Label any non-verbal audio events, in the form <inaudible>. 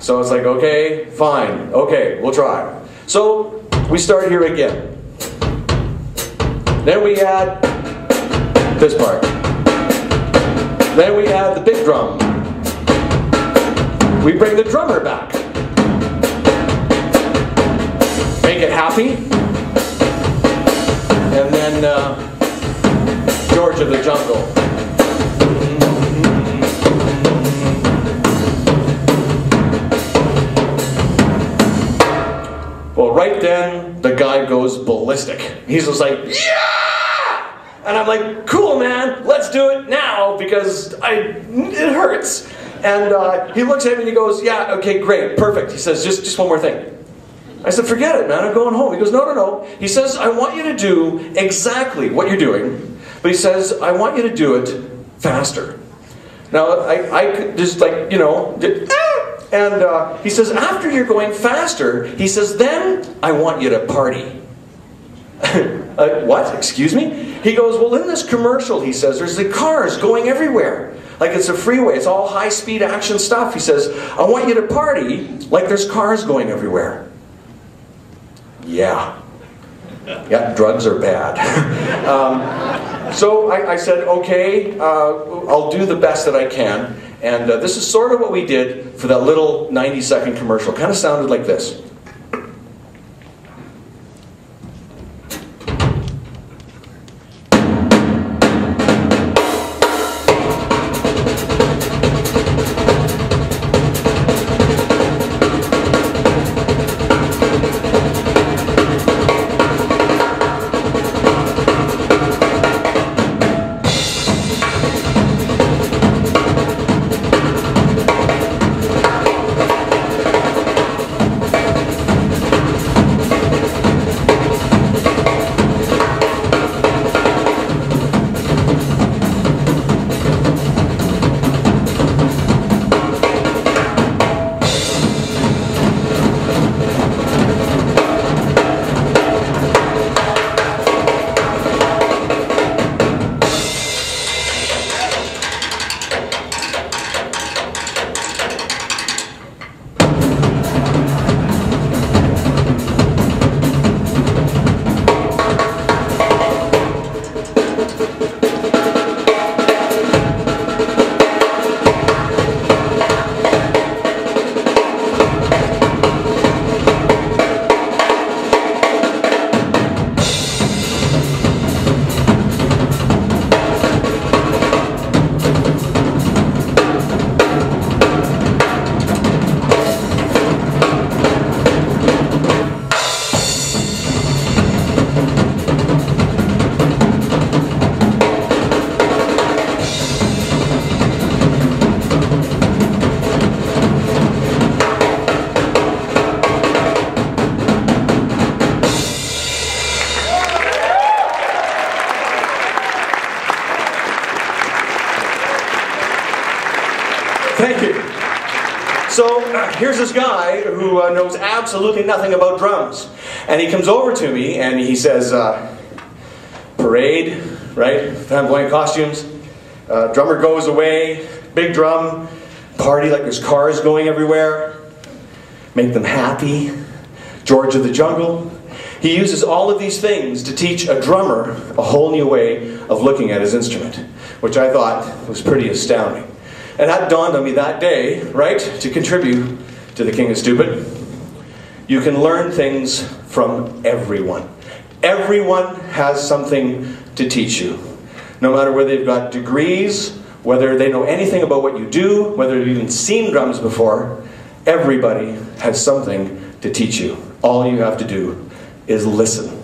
So it's like, okay, fine, okay, we'll try. So we start here again. Then we add this part. Then we add the big drum. We bring the drummer back. Make it happy. And then uh, George of the Jungle. Right then, the guy goes ballistic. He's just like, yeah! And I'm like, cool, man, let's do it now because I, it hurts. And uh, he looks at me and he goes, yeah, okay, great, perfect. He says, just, just one more thing. I said, forget it, man, I'm going home. He goes, no, no, no. He says, I want you to do exactly what you're doing, but he says, I want you to do it faster. Now, I, I could just like, you know, did! And uh, he says, after you're going faster, he says, then I want you to party. <laughs> uh, what? Excuse me? He goes, well, in this commercial, he says, there's the cars going everywhere. Like it's a freeway, it's all high speed action stuff. He says, I want you to party like there's cars going everywhere. Yeah. Yeah, drugs are bad. <laughs> um, so I, I, said, okay, uh, I'll do the best that I can. And uh, this is sort of what we did for that little 90 second commercial. Kind of sounded like this. Thank you. So here's this guy who uh, knows absolutely nothing about drums. And he comes over to me and he says, uh, Parade, right? Flamboyant costumes. Uh, drummer goes away, big drum, party like there's cars going everywhere. Make them happy. George of the Jungle. He uses all of these things to teach a drummer a whole new way of looking at his instrument, which I thought was pretty astounding. And that dawned on me that day, right, to contribute to the King of Stupid. You can learn things from everyone. Everyone has something to teach you. No matter whether they've got degrees, whether they know anything about what you do, whether you've even seen drums before, everybody has something to teach you. All you have to do is listen.